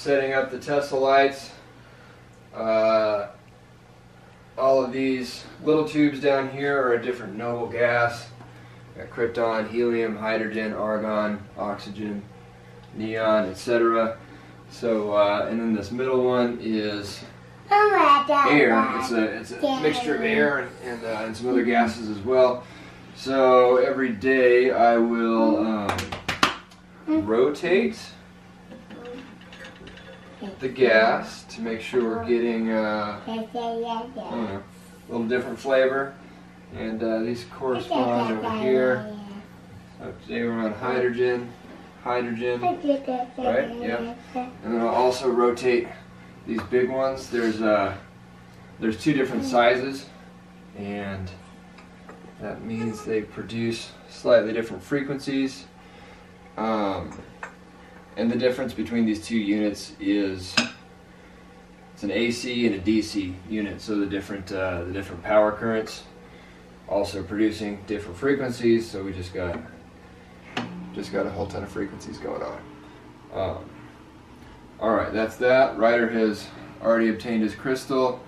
setting up the Tesla lights. Uh, all of these little tubes down here are a different noble gas. Got krypton, helium, hydrogen, argon, oxygen, neon, etc. So, uh, and then this middle one is air. It's a it's a mixture of air and and, uh, and some other gases as well. So every day I will um, rotate the gas to make sure we're getting uh, know, a little different flavor. And uh, these correspond over here. So today we're on hydrogen, hydrogen, right? Yep. And then I'll also rotate these big ones. There's uh, there's two different sizes, and that means they produce slightly different frequencies. Um, and the difference between these two units is it's an AC and a DC unit, so the different uh, the different power currents also producing different frequencies. So we just got just got a whole ton of frequencies going on. Um, all right, that's that. Ryder has already obtained his crystal.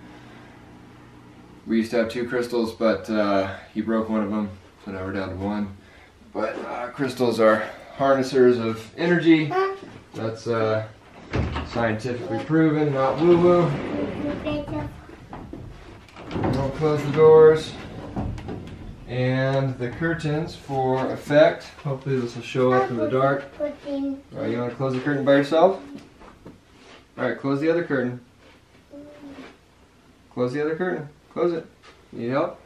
We used to have two crystals, but uh, he broke one of them, so now we're down to one. But uh, crystals are harnessers of energy. That's uh, scientifically proven, not woo-woo. Don't close the doors. And the curtains for effect. Hopefully this will show up in the dark. Alright, you want to close the curtain by yourself? Alright, close the other curtain. Close the other curtain. Close it. Need help?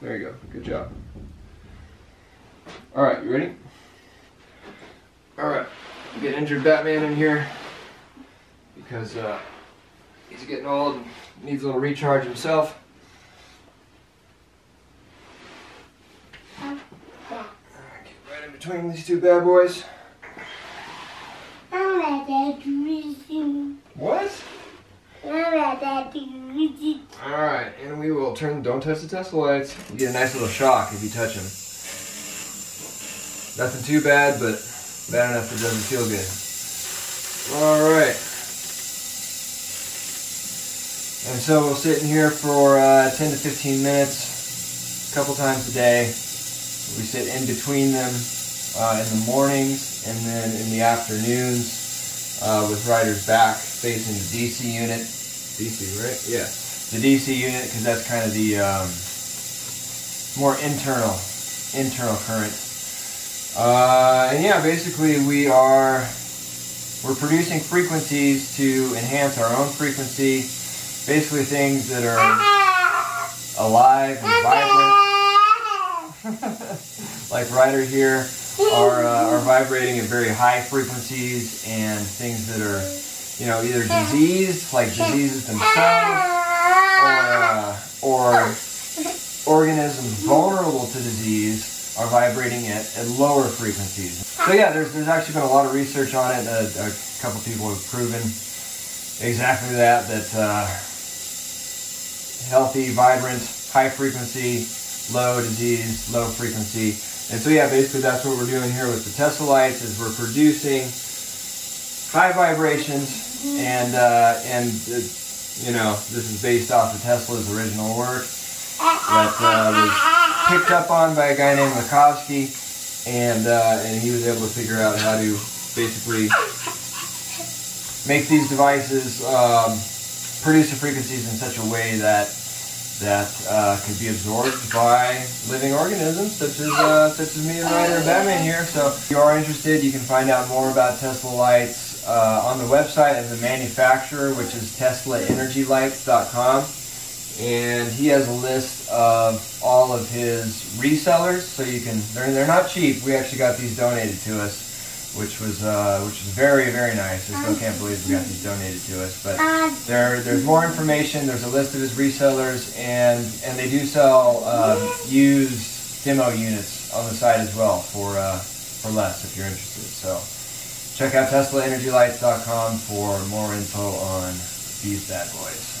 There you go. Good job. Alright, you ready? Get injured Batman in here because uh, he's getting old and needs a little recharge himself. Alright, get right in between these two bad boys. What? Alright, and we will turn, don't touch the Tesla lights. You get a nice little shock if you touch them. Nothing too bad, but bad enough it doesn't feel good. Alright. And so we'll sit in here for uh, 10 to 15 minutes, a couple times a day. We sit in between them uh, in the mornings and then in the afternoons uh, with Ryder's back facing the DC unit. DC, right? Yeah. The DC unit because that's kind of the um, more internal, internal current. Uh, and yeah, basically we are we're producing frequencies to enhance our own frequency. Basically things that are alive and vibrant. like Ryder here are, uh, are vibrating at very high frequencies and things that are, you know, either diseased, like diseases themselves, or, uh, or organisms vulnerable to disease are vibrating at, at lower frequencies. So yeah, there's, there's actually been a lot of research on it. A, a couple people have proven exactly that, that uh, healthy, vibrant, high frequency, low disease, low frequency. And so yeah, basically that's what we're doing here with the Tesla lights is we're producing high vibrations and, uh, and uh, you know, this is based off of Tesla's original work uh, was picked up on by a guy named Minkowski and, uh, and he was able to figure out how to basically make these devices um, produce the frequencies in such a way that that uh, could be absorbed by living organisms such as uh, such as me and Ryder and Batman here. So if you are interested, you can find out more about Tesla lights uh, on the website of the manufacturer, which is TeslaEnergyLights.com. And he has a list of all of his resellers, so you can. They're, they're not cheap. We actually got these donated to us which was uh, which was very very nice. I still can't believe we got these donated to us. But there there's more information. There's a list of his resellers, and and they do sell um, used demo units on the site as well for uh, for less if you're interested. So check out TeslaEnergyLights.com for more info on these bad boys.